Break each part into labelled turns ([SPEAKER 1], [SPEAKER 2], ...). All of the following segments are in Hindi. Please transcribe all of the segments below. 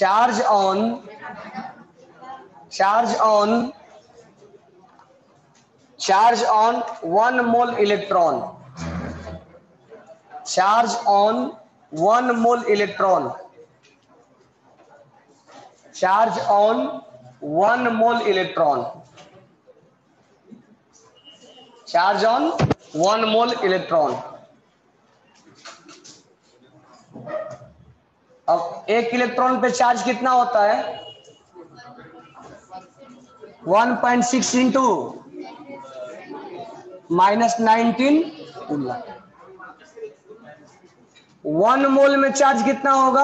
[SPEAKER 1] charge on charge on charge on 1 mole electron charge on 1 mole electron charge on 1 mole electron charge on 1 mole electron अब एक इलेक्ट्रॉन पे चार्ज कितना होता है 1.6 point six into minus nineteen one mole में चार्ज कितना होगा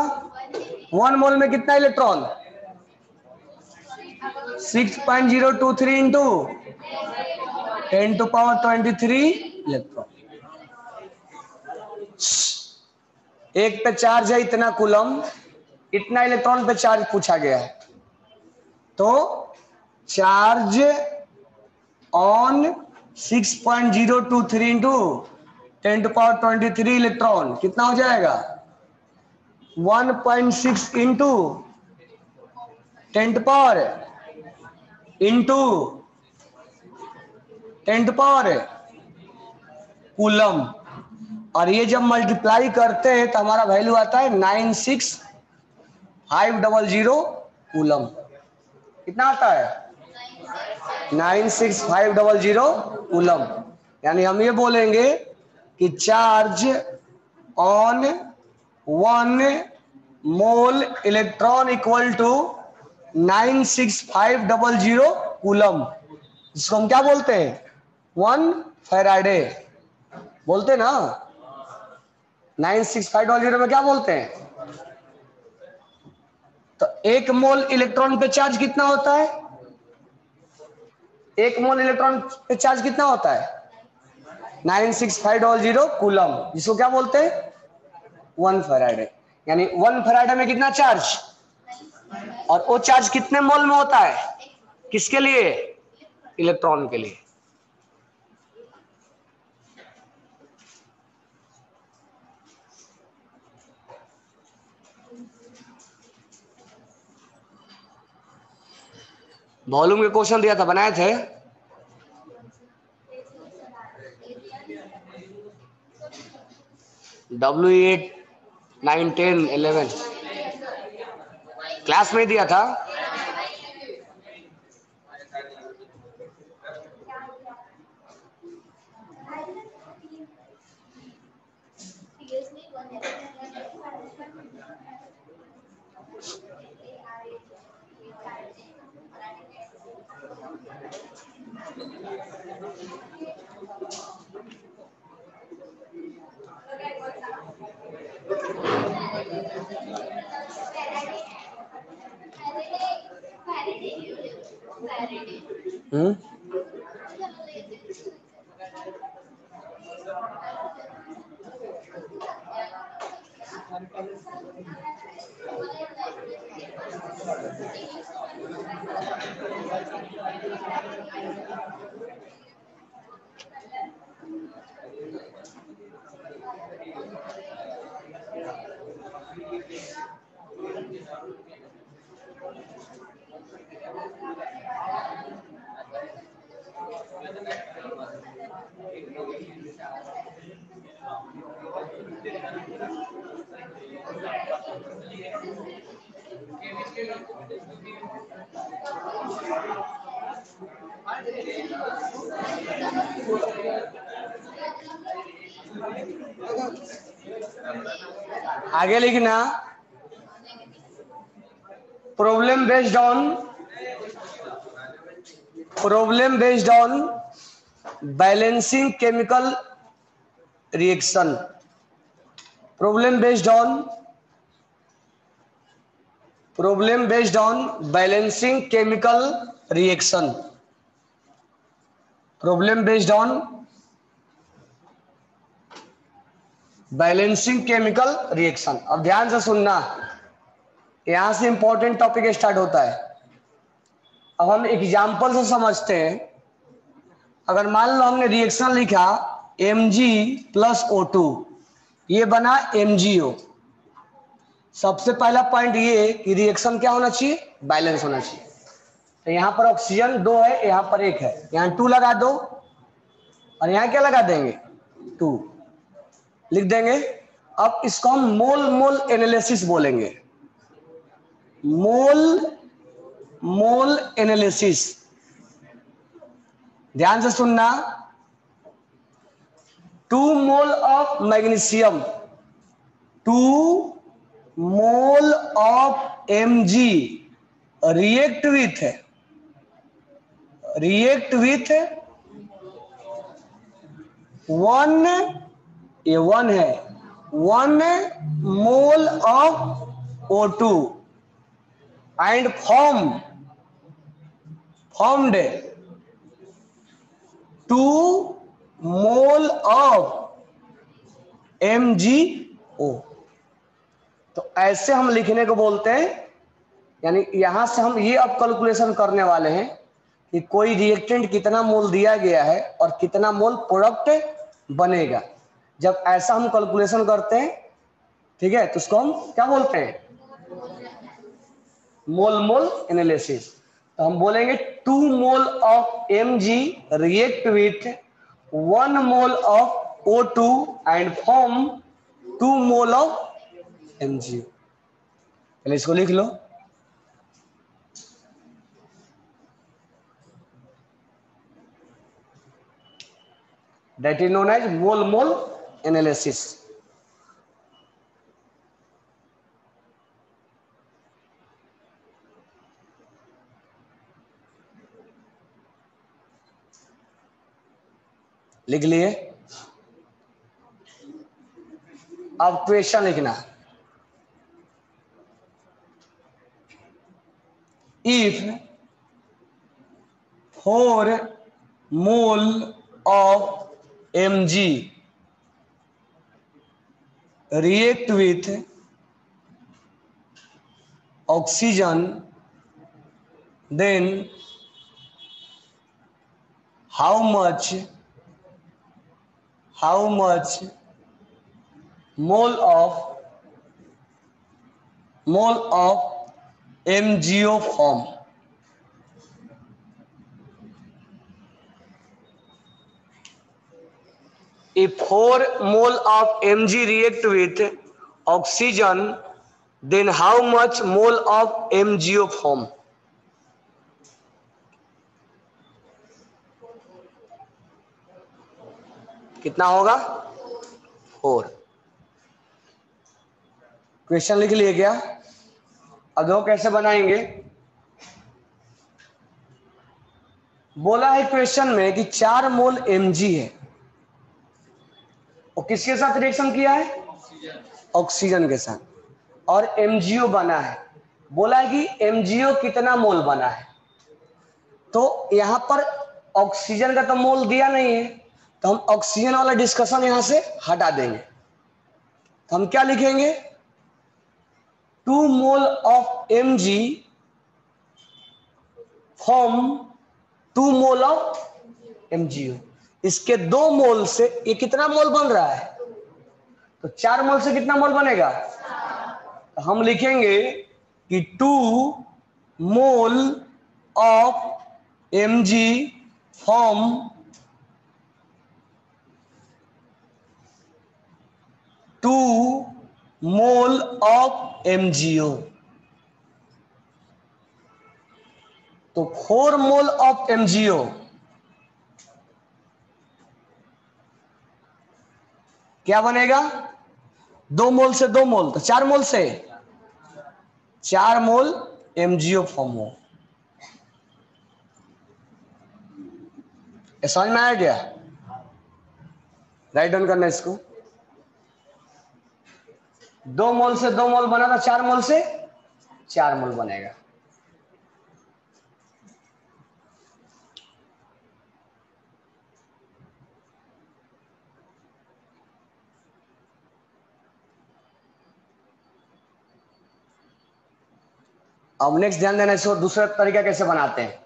[SPEAKER 1] वन मोल में कितना electron 6.023 point zero two three into ten to power twenty three electron एक पे चार्ज है इतना कुलम इतना इलेक्ट्रॉन पे चार्ज पूछा गया है तो charge on 6.023 point zero two three into ten to power twenty three electron कितना हो जाएगा 1.6 point six into ten power into ten power coulomb और ये जब मल्टीप्लाई करते हैं तो हमारा वैल्यू आता है nine six five double zero coulomb कितना आता है nine six five double zero coulomb यानी हम ये बोलेंगे कि charge on one mole electron equal to nine six five double zero coulomb इसको हम क्या बोलते हैं वन फेराडे बोलते ना nine six five double zero में क्या बोलते हैं तो एक मोल इलेक्ट्रॉन पे चार्ज कितना होता है एक मोल इलेक्ट्रॉन पे चार्ज कितना होता है nine six five double zero coulomb जिसको क्या बोलते हैं वन फराडे यानी वन फराडे में कितना चार्ज और वो चार्ज कितने मोल में होता है किसके लिए इलेक्ट्रॉन के लिए वॉल्यूम के क्वेश्चन दिया था बनाए थे W eight nine ten eleven class में दिया था Hm. आगे लिखना problem based on problem based on balancing chemical reaction problem based on problem based on balancing chemical reaction problem based on balancing chemical reaction अब ध्यान से सुनना यहां से इंपॉर्टेंट टॉपिक स्टार्ट होता है अब हम एग्जाम्पल से समझते हैं अगर मान लो हमने रिएक्शन लिखा M G plus O two ये बना एम जी ओ सबसे पहला पॉइंट ये कि रिएक्शन क्या होना चाहिए बैलेंस होना चाहिए तो यहां पर ऑक्सीजन दो है यहां पर एक है यहां टू लगा दो और यहां क्या लगा देंगे टू लिख देंगे अब इसको हम मोल मोल एनालिसिस बोलेंगे मोल मोल एनालिसिस ध्यान से सुनना two mole of magnesium two mole of M G react with है रिएक्ट विथ वन ये वन है one mole of O two and form formed two mole of M G O तो ऐसे हम लिखने को बोलते हैं यानी यहां से हम ये अब कैलकुलेशन करने वाले हैं कि कोई रिएक्टेंट कितना मोल दिया गया है और कितना मोल प्रोडक्ट बनेगा जब ऐसा हम कैलकुलेशन करते हैं ठीक है तो उसको हम क्या बोलते हैं मोल मोल एनालिसिस तो हम बोलेंगे two mole of M G react with one mole of O two and form two mole of M G O पहले इसको लिख लो that is known as mole mole analysis लिख लिए अब क्वेश्चन लिखना है if four mole of mg react with oxygen then how much how much mole of mole of M G O form a four mole of M G react with oxygen then how much mole of M G O form कितना होगा फोर क्वेश्चन लिख लिए क्या अधो कैसे बनाएंगे बोला है क्वेश्चन में कि चार मोल एम है और किसके साथ रिएक्शन किया है ऑक्सीजन के साथ और ओ बना है बोला है कि ओ कितना मोल बना है तो यहां पर ऑक्सीजन का तो मोल दिया नहीं है तो हम ऑक्सीजन वाला डिस्कशन यहां से हटा देंगे तो हम क्या लिखेंगे two 2 mole of Mg form 2 mole of MgO इसके दो मोल से ये कितना मोल बन रहा है तो चार मोल से कितना मोल बनेगा तो हम लिखेंगे कि two mole of M G form two mole of MgO तो four mole of M G O क्या बनेगा दो मोल से दो मोल तो चार मोल से चार मोल एमजीओ फॉर्म हो समझ में आया गया राइट डाउन करना इसको दो मोल से दो मोल बना था चार मोल से चार मोल बनेगा अब नेक्स्ट ध्यान देना इसको दूसरा तरीका कैसे बनाते हैं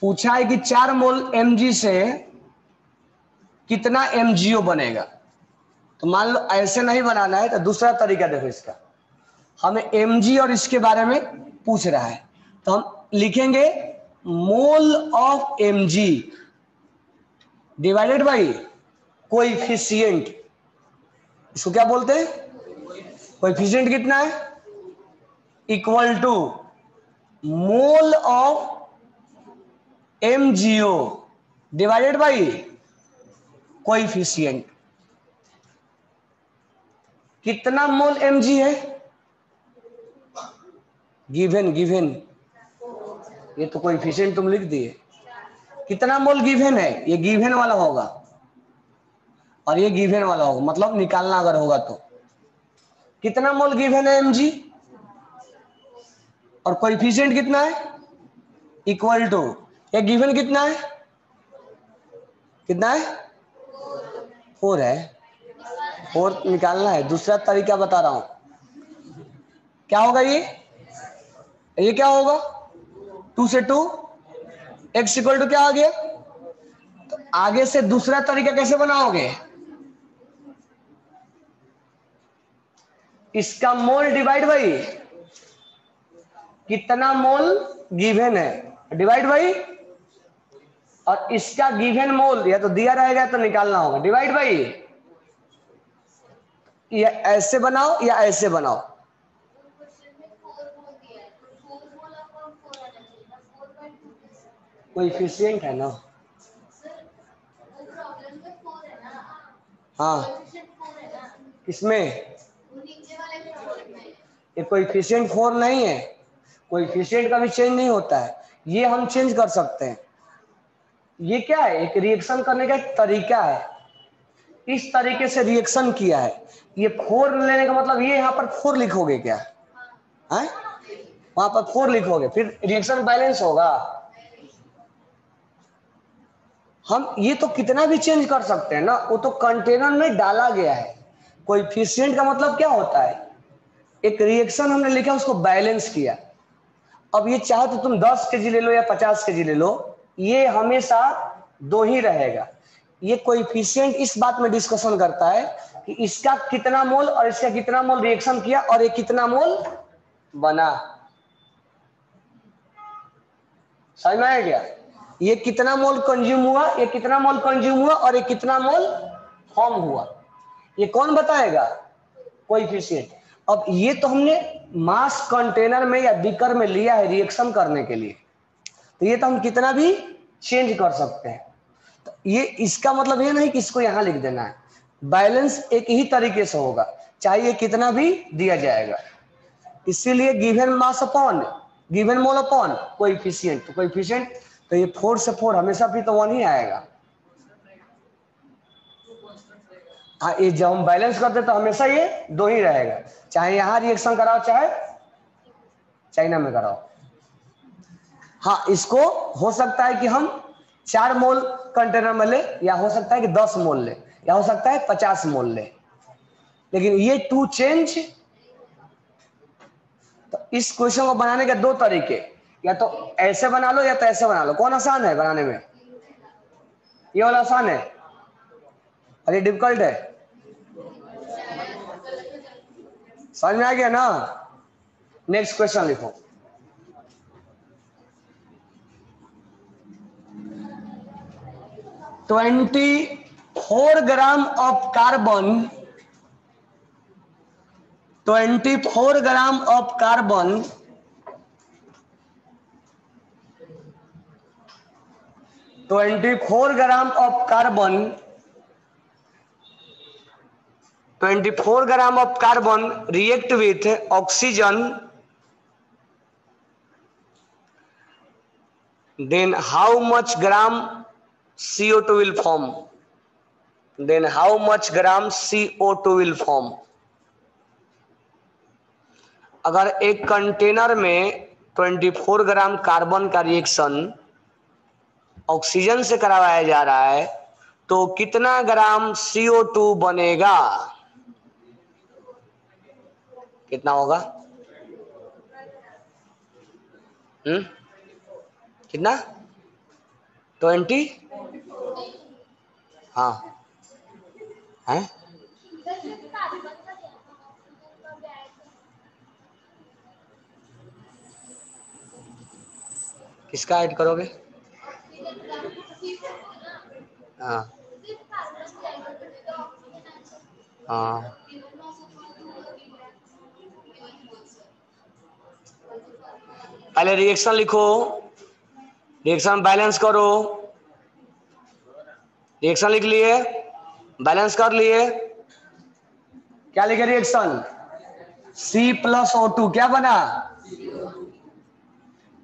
[SPEAKER 1] पूछा है कि चार मोल एमजी से कितना एमजीओ बनेगा तो मान लो ऐसे नहीं बनाना है तो दूसरा तरीका देखो इसका हमें एम और इसके बारे में पूछ रहा है तो हम लिखेंगे mole of M G divided by coefficient इसको क्या बोलते हैं कोइफिशियंट कितना है equal to mole of M G O divided by coefficient कितना मोल एम है गिवेन गिवेन ये तो कोई तुम लिख दिए कितना मोल गिवेन है ये गिवेन वाला होगा और ये गिवेन वाला होगा मतलब निकालना अगर होगा तो कितना मोल गिवेन है जी और कोइफिशियंट कितना है इक्वल टू ये गिवेन कितना है कितना है फोर है और निकालना है दूसरा तरीका बता रहा हूं क्या होगा ये ये क्या होगा टू से टू एक्स इक्वल टू क्या आ गया तो आगे से दूसरा तरीका कैसे बनाओगे इसका मोल डिवाइड भाई कितना मोल गिवन है डिवाइड भाई और इसका गिवन मोल या तो दिया रहेगा तो निकालना होगा डिवाइड भाई या ऐसे बनाओ या ऐसे बनाओ कोई इफिशियंट है ना हाँ इसमें ये कोई इफिशियंट फोर नहीं है कोई इफिशियंट का भी चेंज नहीं होता है ये हम चेंज कर सकते हैं ये क्या है एक रिएक्शन करने का एक तरीका है इस तरीके से रिएक्शन किया है ये फोर लेने का मतलब ये यहाँ पर फोर लिखोगे क्या है हाँ? वहां पर फोर लिखोगे फिर रिएक्शन बैलेंस होगा हम ये तो कितना भी चेंज कर सकते हैं ना वो तो कंटेनर में डाला गया है कोई फिशियंट का मतलब क्या होता है एक रिएक्शन हमने लिखा उसको बैलेंस किया अब ये चाहे तो तुम 10 के जी ले लो या 50 के जी ले लो ये हमेशा दो ही रहेगा ये कोइफिशियंट इस बात में डिस्कशन करता है कि इसका कितना मोल और इसका कितना मोल रिएक्शन किया और ये कितना मोल बना समझ में आया क्या ये कितना मोल कंज्यूम हुआ ये कितना मोल कंज्यूम हुआ और ये कितना मोल फॉर्म हुआ ये कौन बताएगा कोइफिशियंट अब ये तो हमने मास कंटेनर में या बीकर में लिया है रिएक्शन करने के लिए तो ये तो हम कितना भी चेंज कर सकते हैं ये इसका मतलब ये नहीं कि इसको यहाँ लिख देना है बैलेंस एक ही तरीके से होगा चाहिए कितना भी दिया जाएगा इसीलिए given mass upon given mole upon coefficient coefficient तो ये फोर से फोर हमेशा भी तो वन ही आएगा हाँ ये जब हम बैलेंस करते तो हमेशा ये दो ही रहेगा चाहे यहां रिएक्शन कराओ चाहे चाइना में कराओ हाँ इसको हो सकता है कि हम चार मोल कंटेनर में ले या हो सकता है कि दस मोल ले या हो सकता है पचास मोल ले लेकिन ये टू चेंज तो इस क्वेश्चन को बनाने के दो तरीके या तो ऐसे बना लो या तो ऐसे बना लो कौन आसान है बनाने में ये वाला आसान है अरे डिफिकल्ट है समझ में आ गया ना नेक्स्ट क्वेश्चन लिखो twenty four gram of carbon twenty four gram of carbon twenty four gram of carbon twenty four gram of carbon react with oxygen then how much gram CO2 will form. Then how much gram CO2 will form? अगर एक कंटेनर में 24 ग्राम कार्बन का रिएक्शन ऑक्सीजन से करवाया जा रहा है तो कितना ग्राम CO2 बनेगा कितना होगा हम्म कितना ट्वेंटी हाँ है किसका ऐड करोगे हाँ हाँ पहले रिएक्शन लिखो रिएक्शन बैलेंस करो रिएक्शन लिख लिए बैलेंस कर लिए क्या लिखे reaction C plus O two क्या बना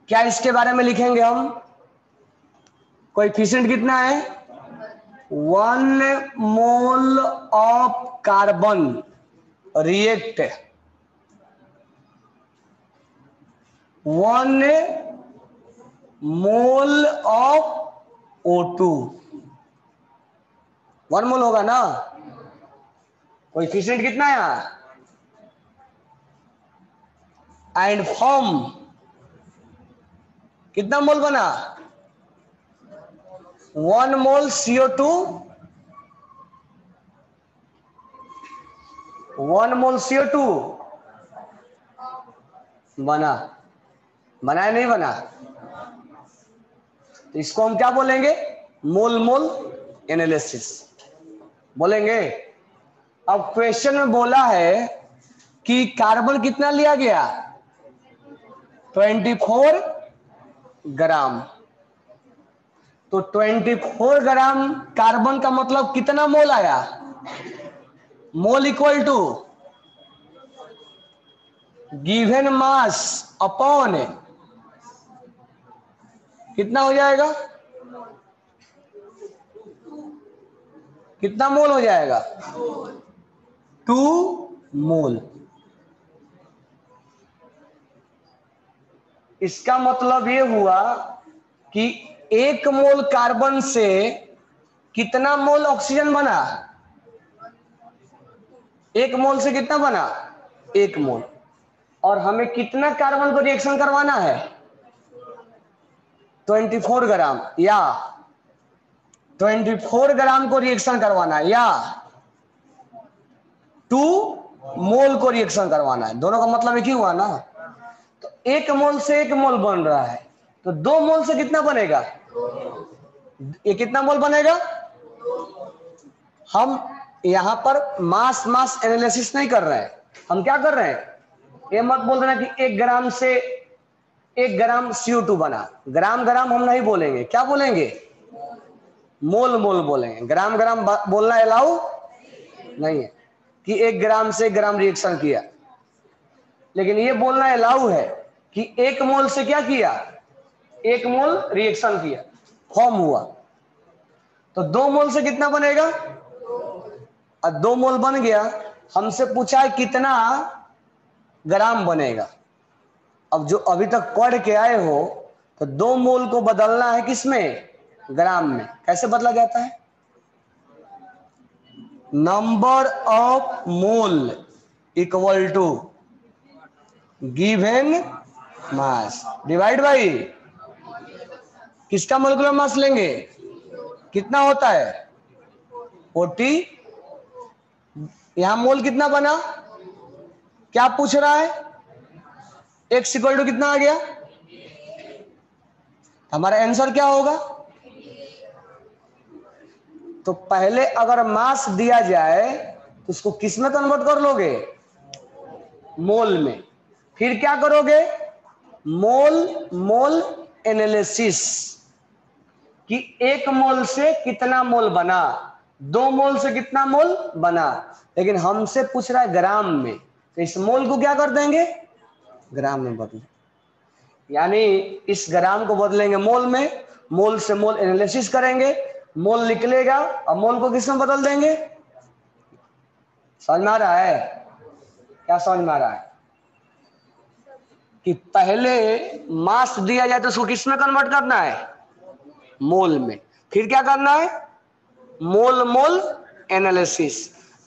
[SPEAKER 1] क्या इसके बारे में लिखेंगे हम कोई फिशेंट कितना है one mole of carbon react one mole of O two one mole होगा ना कोई कोएफिशिएंट कितना है यार एंड फॉर्म कितना मोल बना one mole CO two one mole CO two बना बनाया नहीं बना तो इसको हम क्या बोलेंगे मोल मोल एनालिसिस बोलेंगे अब क्वेश्चन में बोला है कि कार्बन कितना लिया गया 24 ग्राम तो 24 ग्राम कार्बन का मतलब कितना मोल आया mole equal to given mass upon कितना हो जाएगा कितना मोल हो जाएगा टू मोल इसका मतलब ये हुआ कि एक मोल कार्बन से कितना मोल ऑक्सीजन बना एक मोल से कितना बना एक मोल और हमें कितना कार्बन को रिएक्शन करवाना है 24 ग्राम या 24 ग्राम को रिएक्शन करवाना है या टू मोल को रिएक्शन करवाना है दोनों का मतलब एक ही हुआ ना तो एक मोल से एक मोल बन रहा है तो दो मोल से कितना बनेगा ये कितना मोल बनेगा हम यहां पर मास मास एनालिसिस नहीं कर रहे हैं हम क्या कर रहे हैं ये मत बोल रहे कि एक ग्राम से एक ग्राम CO2 बना ग्राम ग्राम हम नहीं बोलेंगे क्या बोलेंगे मोल मोल बोलेंगे ग्राम ग्राम बोलना अलाउ नहीं है कि एक ग्राम से ग्राम रिएक्शन किया लेकिन ये बोलना अलाउ है कि एक मोल से क्या किया एक मोल रिएक्शन किया फॉर्म हुआ तो दो मोल से कितना बनेगा दो मोल बन गया हमसे पूछा है कितना ग्राम बनेगा अब जो अभी तक पढ़ के आए हो तो दो मोल को बदलना है किसमें ग्राम में कैसे बदला जाता है number of mole equal to given mass divide by किसका मोलिकुलर मास लेंगे कितना होता है फोर्टी यहां मोल कितना बना क्या पूछ रहा है एक्स इक्वल टू कितना आ गया हमारा आंसर क्या होगा तो पहले अगर मास दिया जाए तो उसको किस में कन्वर्ट कर लोगे मोल में फिर क्या करोगे मोल मोल एनालिसिस कि एक मोल से कितना मोल बना दो मोल से कितना मोल बना लेकिन हमसे पूछ रहा है ग्राम में तो इस मोल को क्या कर देंगे ग्राम में बदले यानी इस ग्राम को बदलेंगे मोल में मोल से मोल एनालिसिस करेंगे मोल निकलेगा और मोल को किस में बदल देंगे समझ में आ रहा है क्या समझ में आ रहा है कि पहले मास दिया जाए तो उसको किस में कन्वर्ट करना है मोल में फिर क्या करना है मोल मोल एनालिसिस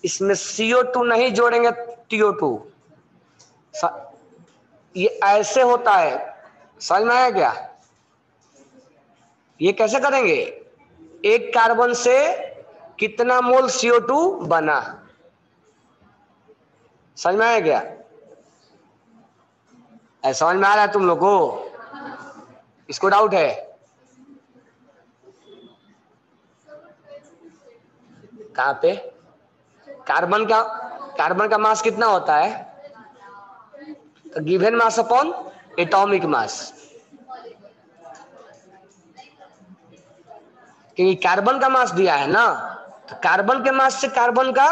[SPEAKER 1] इसमें सीओ टू नहीं जोड़ेंगे टीओ टू ये ऐसे होता है समझ में आया क्या ये कैसे करेंगे एक कार्बन से कितना मोल CO2 बना समझ में आया क्या ऐसा समझ में आ रहा है तुम लोगों को इसको डाउट है कहां पे कार्बन का कार्बन का मास कितना होता है given mass upon atomic mass क्योंकि कार्बन का मास दिया है ना तो कार्बन के मास से कार्बन का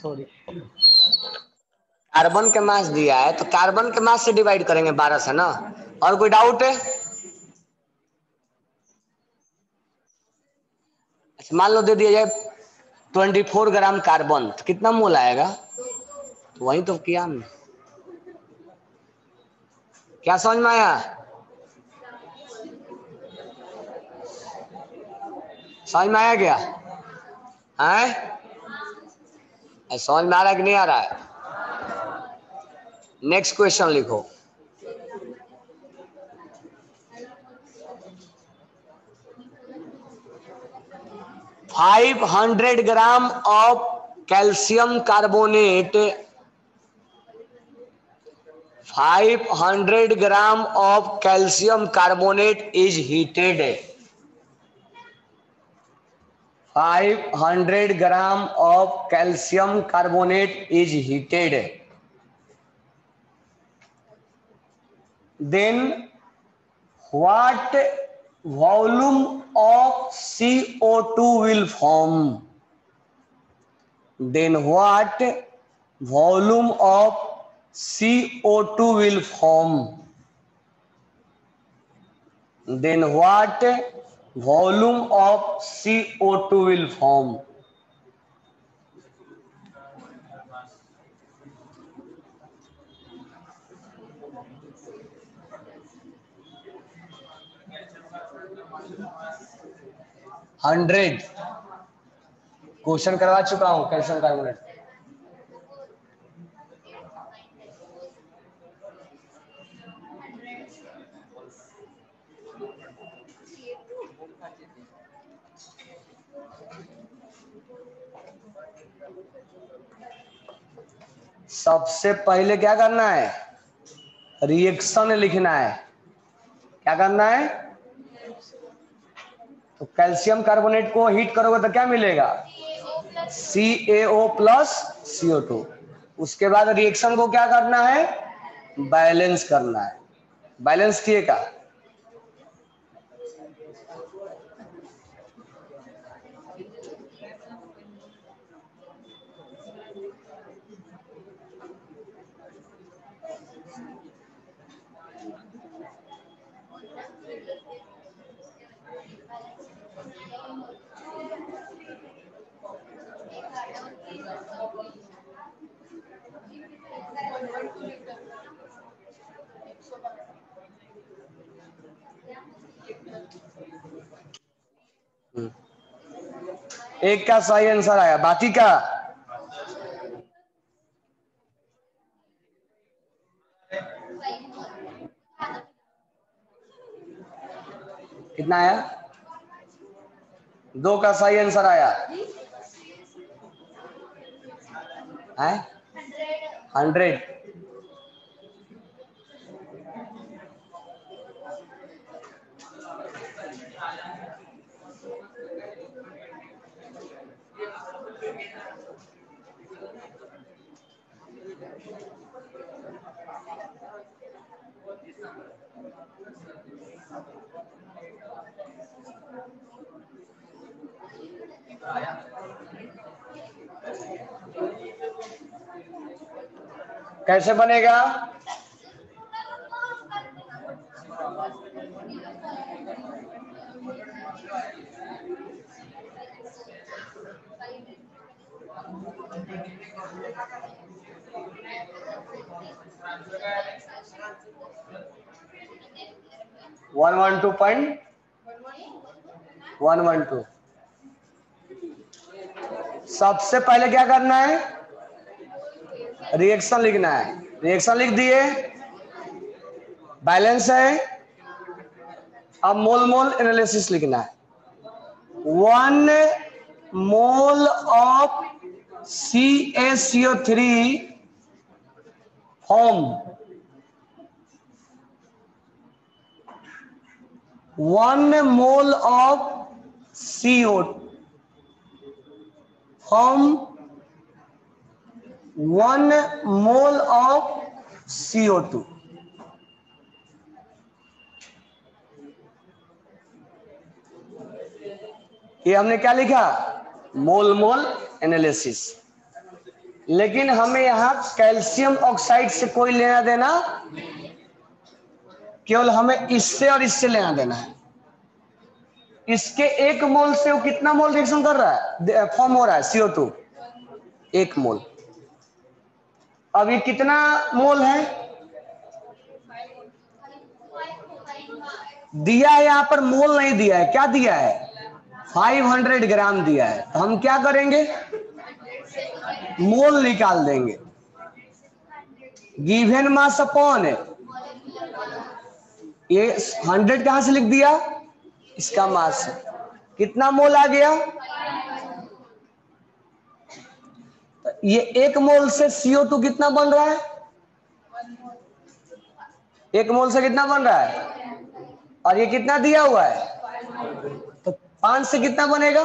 [SPEAKER 1] सॉरी कार्बन के मास दिया है तो कार्बन के मास से डिवाइड करेंगे बारह से ना और कोई डाउट है अच्छा मान लो दे दिया जाए ट्वेंटी फोर ग्राम कार्बन तो कितना मोल आएगा वही तो किया हमने क्या समझ में आया समझ में आया क्या है समझ में आ रहा है कि नहीं आ रहा है नेक्स्ट क्वेश्चन लिखो five hundred gram of calcium carbonate 500 gram of calcium carbonate is heated. 500 gram of calcium carbonate is heated. Then what volume of CO2 will form? Then what volume of CO2 will form. Then what volume of CO2 will form? Hundred question करवा चुका हूं कैल्शियम कार्बोनेट सबसे पहले क्या करना है रिएक्शन लिखना है क्या करना है तो कैल्शियम कार्बोनेट को हीट करोगे तो क्या मिलेगा C A O plus CO two उसके बाद रिएक्शन को क्या करना है बैलेंस करना है बैलेंस किए का एक का सही आंसर आया बाकी का कितना आया दो का सही आंसर आया है हंड्रेड कैसे बनेगा one one two point one one two सबसे पहले क्या करना है रिएक्शन लिखना है रिएक्शन लिख दिए बैलेंस है अब मोल मोल एनालिसिस लिखना है one mole of C S CO three home one mole of CO home one mole of CO two ये हमने क्या लिखा मोल मोल एनालिसिस लेकिन हमें यहां कैल्शियम ऑक्साइड से कोई लेना देना केवल हमें इससे और इससे लेना देना है इसके एक मोल से वो कितना मोल रिएक्शन कर रहा है फॉर्म हो रहा है सीओ टू एक मोल अब ये कितना मोल है दिया है यहां पर मोल नहीं दिया है क्या दिया है 500 ग्राम दिया है तो हम क्या करेंगे मोल निकाल देंगे गिवेन मास अपॉन ये 100 कहां से लिख दिया इसका मास कितना मोल आ गया तो ये एक मोल से सीओ टू कितना बन रहा है एक मोल से कितना बन रहा है और ये कितना दिया हुआ है तो पांच से कितना बनेगा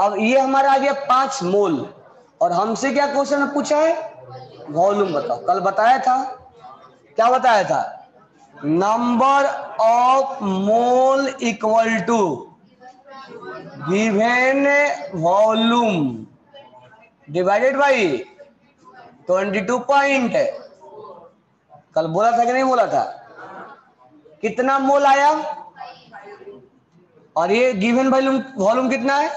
[SPEAKER 1] अब ये हमारा आ गया पांच मोल और हमसे क्या क्वेश्चन पूछा है वॉल्यूम बताओ कल बताया था क्या बताया था number of mole equal to given volume divided by 22 point कल बोला था कि नहीं बोला था कितना मोल आया और ये गिवन वॉल्यूम वॉल्यूम कितना है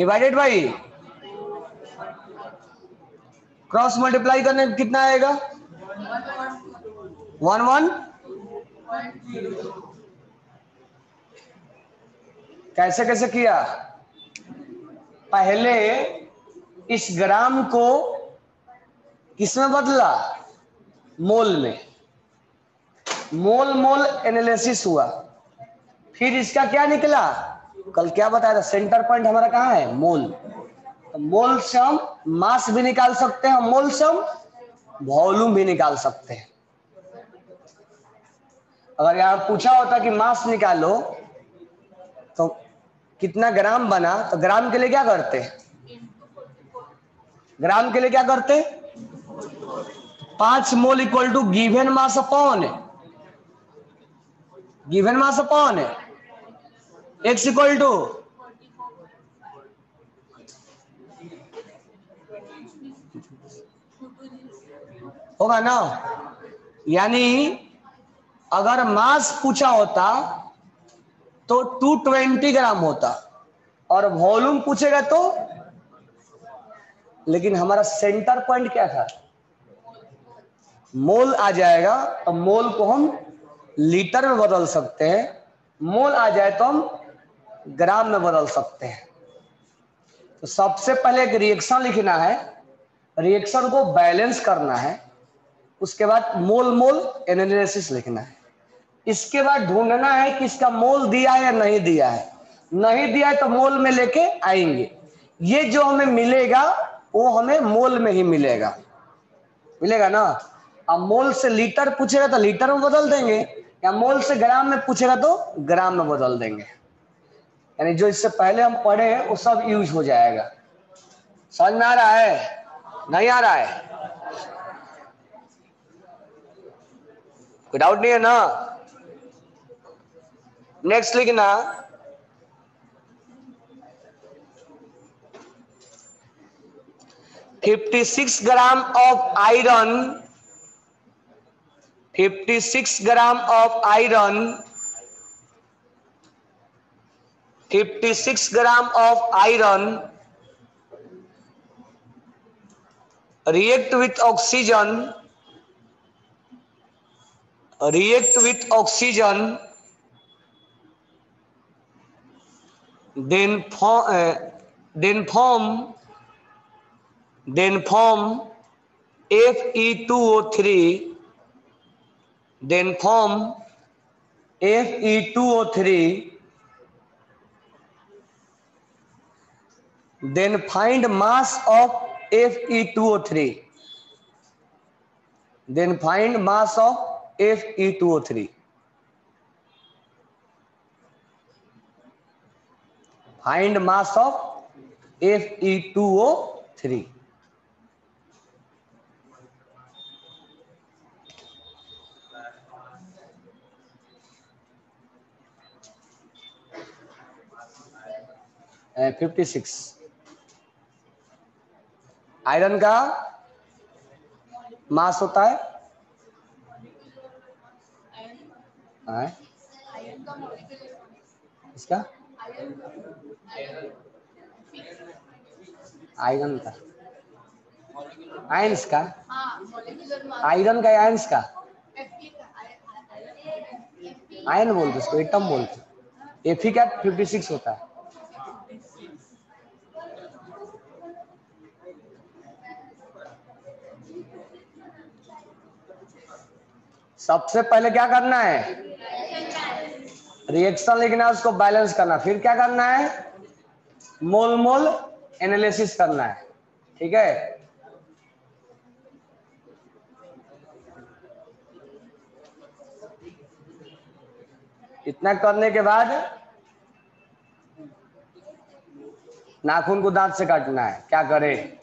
[SPEAKER 1] डिवाइडेड बाई क्रॉस मल्टीप्लाई करने कितना आएगा वन वन कैसे कैसे किया पहले इस ग्राम को किसमें बदला मोल में मोल मोल एनालिसिस हुआ फिर इसका क्या निकला कल क्या बताया था सेंटर पॉइंट हमारा कहां है मोल तो मोल से हम मास भी निकाल सकते हैं मोल से हम वॉल्यूम भी निकाल सकते हैं अगर यहां पूछा होता कि मास निकालो तो कितना ग्राम बना तो ग्राम के लिए क्या करते ग्राम के लिए क्या करते पांच mole equal to given mass upon given mass upon X equal to होगा ना यानी अगर मास पूछा होता तो 220 ग्राम होता और वॉल्यूम पूछेगा तो लेकिन हमारा सेंटर पॉइंट क्या था मोल आ जाएगा तो मोल को हम लीटर में बदल सकते हैं मोल आ जाए तो हम ग्राम में बदल सकते हैं तो सबसे पहले एक रिएक्शन लिखना है रिएक्शन को बैलेंस करना है उसके बाद मोल मोल एनालिसिस लिखना है इसके बाद ढूंढना है कि इसका मोल दिया है या नहीं दिया है नहीं दिया है तो मोल में लेके आएंगे ये जो हमें मिलेगा वो हमें मोल में ही मिलेगा मिलेगा ना अब मोल से लीटर पूछेगा तो लीटर में बदल देंगे या मोल से ग्राम में पूछेगा तो ग्राम में बदल देंगे यानी जो इससे पहले हम पढ़े हैं वो सब यूज हो जाएगा समझ में आ रहा है नहीं आ रहा है कोई डाउट नहीं है ना नेक्स्ट लिखना fifty six gram of iron fifty six gram of iron fifty six gram of iron react with oxygen react with oxygen then form, uh, then form, then form Fe2O3, then form Fe2O3, then find mass of Fe2O3, then find mass of Fe2O3. Find mass of F E two O three fifty six iron का मास होता है आयरन हाँ। का इसका आयरन का आयंस का आयरन का आयंस का आयन बोलते उसको एटम बोलते एफी का फिफ्टी सिक्स होता है सबसे पहले क्या करना है रिएक्शन लिखना है उसको बैलेंस करना फिर क्या करना है मोल मोल एनालिसिस करना है ठीक है इतना करने के बाद नाखून को दांत से काटना है क्या करें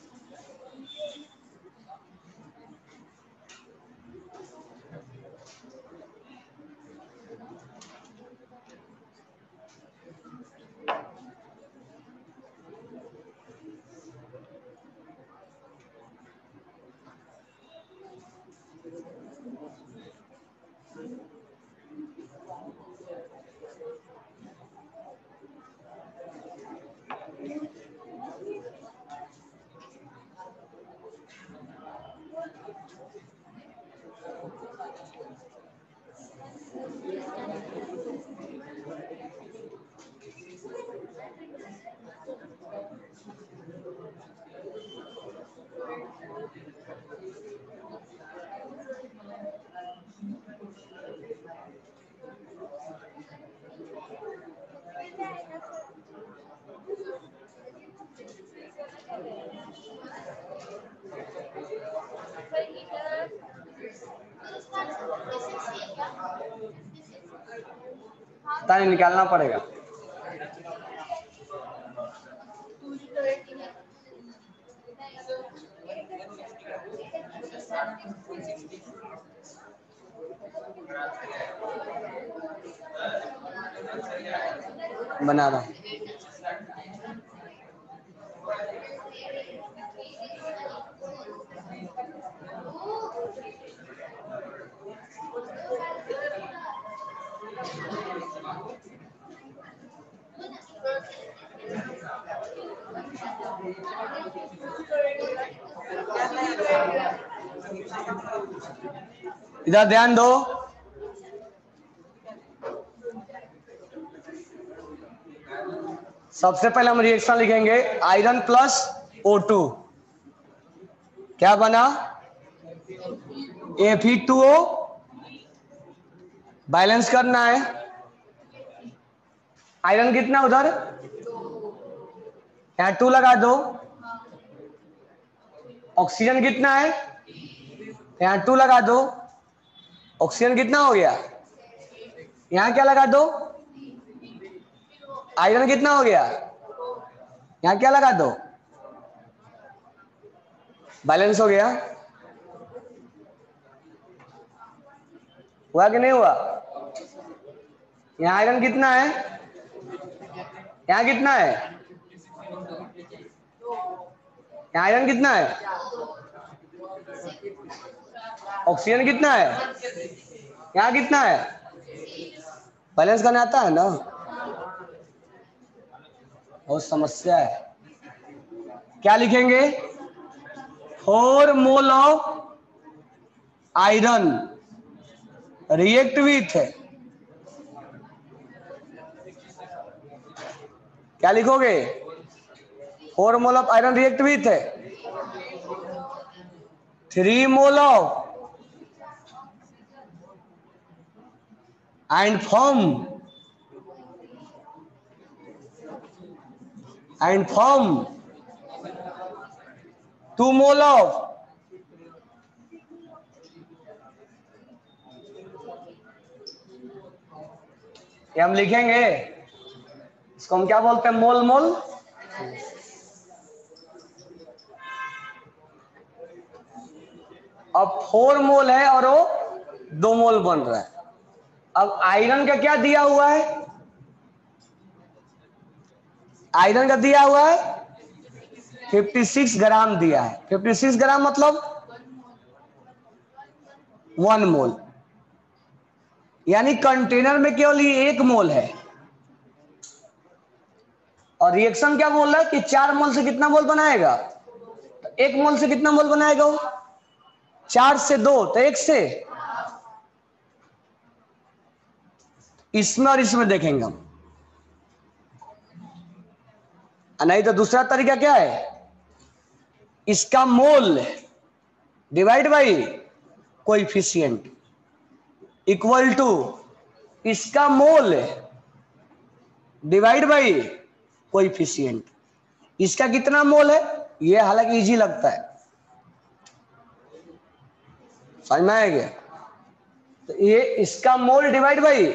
[SPEAKER 1] तानी निकालना पड़ेगा बना रहा हूँ इधर ध्यान दो सबसे पहले हम रिएक्शन लिखेंगे आयरन प्लस ओ टू क्या बना एफ टू ओ बैलेंस करना है आयरन कितना उधर यहां टू लगा दो ऑक्सीजन कितना है यहां टू लगा दो ऑक्सीजन कितना हो गया यहां क्या लगा दो आयरन कितना हो गया यहाँ क्या लगा दो बैलेंस हो गया हुआ कि नहीं हुआ यहाँ आयरन कितना है यहां कितना है यहाँ आयरन कितना है ऑक्सीजन कितना है यहाँ कितना है बैलेंस करने आता है ना बहुत समस्या है क्या लिखेंगे four mole of iron react with क्या लिखोगे four mole of iron react with है three mole of and form and form two mole of ये हम लिखेंगे इसको हम क्या बोलते हैं मोल मोल अब फोर मोल है और वो दो मोल बन रहा है अब आयरन का क्या दिया हुआ है आयरन का दिया हुआ है 56 ग्राम दिया है 56 ग्राम मतलब वन मोल यानी कंटेनर में केवल ये एक मोल है और रिएक्शन क्या बोल रहा है कि चार मोल से कितना मोल बनाएगा तो एक मोल से कितना मोल बनाएगा वो चार से दो तो एक से इसमें और इसमें देखेंगे हम नहीं तो दूसरा तरीका क्या है इसका mole divide by coefficient equal to इसका मोल डिवाइड बाई कोइफिशियंट इसका कितना मोल है ये हालांकि इजी लगता है समझ में आएगा तो ये इसका mole divide by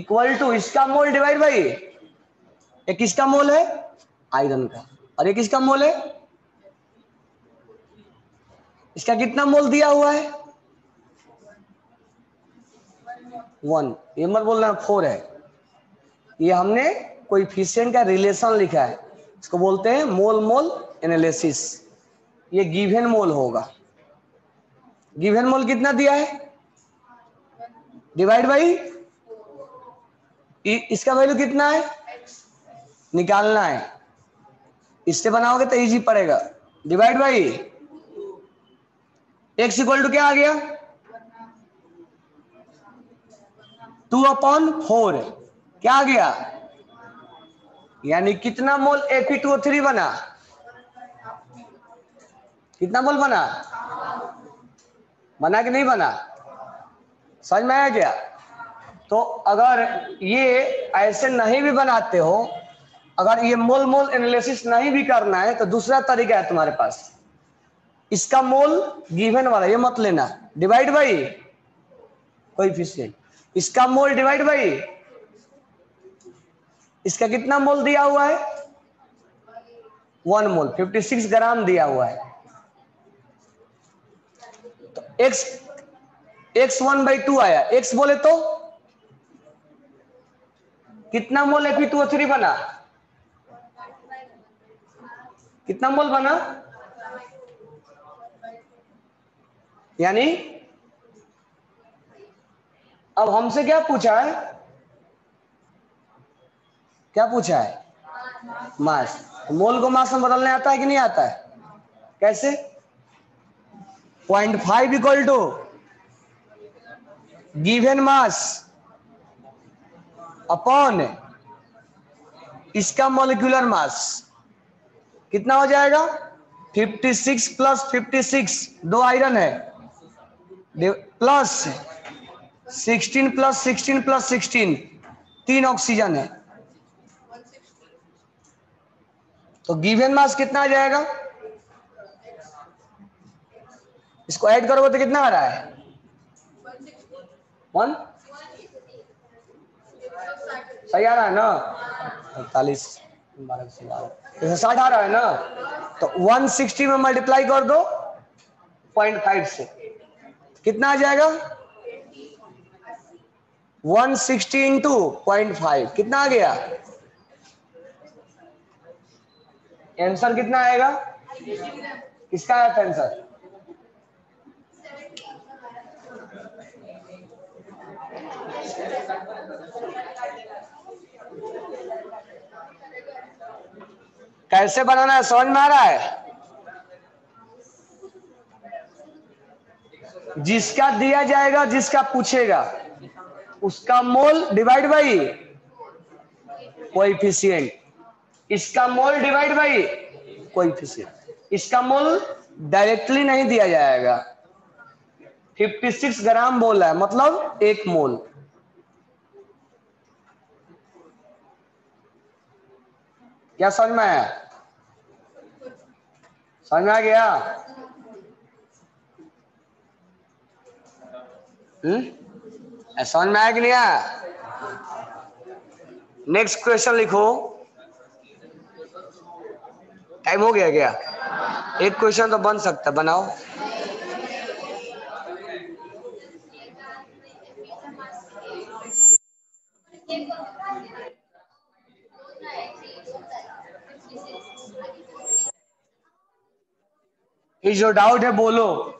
[SPEAKER 1] equal to इसका मोल डिवाइड बाई ये किसका मोल है आयरन का और ये किसका मोल है इसका कितना मोल दिया हुआ है वन ये मत बोलना फोर है ये हमने कोई फिशियन का रिलेशन लिखा है इसको बोलते हैं मोल मोल एनालिसिस ये गिवेन मोल होगा गिवेन मोल कितना दिया है डिवाइड बाई इसका वैल्यू कितना है निकालना है इससे बनाओगे तो इजी पड़ेगा divide by X equal to क्या आ गया टू अपॉन फोर क्या आ गया यानी कितना मोल एपी टू थ्री बना कितना मोल बना बना कि नहीं बना समझ में आया क्या तो अगर ये ऐसे नहीं भी बनाते हो अगर ये मोल मोल एनालिसिस नहीं भी करना है तो दूसरा तरीका है तुम्हारे पास इसका मोल गिवन वाला ये मत लेना डिवाइड बाई कोई फीस नहीं इसका मोल डिवाइड बाई इसका कितना मोल दिया हुआ है वन मोल 56 ग्राम दिया हुआ है तो X X one by two आया एक्स बोले तो कितना मोल एफ टू थ्री बना कितना मोल बना यानी अब हमसे क्या पूछा है क्या पूछा है मास तो मोल को मास में बदलने आता है कि नहीं आता है कैसे point five equal to given mass upon इसका मोलिकुलर मास कितना हो जाएगा 56 प्लस फिफ्टी दो आयरन है प्लस 16 प्लस 16 प्लस 16 तीन ऑक्सीजन है तो गिवन मास कितना आ जाएगा इसको ऐड करोगे तो कितना आ रहा है वन सही आ रहा है ना अड़तालीस बारह सौ साठ आ रहा है ना तो 160 में मल्टीप्लाई कर दो पॉइंट फाइव से कितना आ जाएगा 160 सिक्सटी इंटू पॉइंट फाइव कितना आ गया आंसर कितना आएगा किसका आया था आंसर कैसे बनाना है समझ में आ रहा है जिसका दिया जाएगा जिसका पूछेगा उसका मोल डिवाइड बाई कोफिशियंट इसका मोल डिवाइड बाई कोफिशियंट इसका मोल डायरेक्टली नहीं दिया जाएगा 56 ग्राम बोला है मतलब एक मोल क्या समझ में आया समझ में आ गया हम्म? समझ में आया कि नहीं आया नेक्स्ट क्वेश्चन लिखो टाइम हो गया क्या एक क्वेश्चन तो बन सकता बनाओ ये जो डाउट है बोलो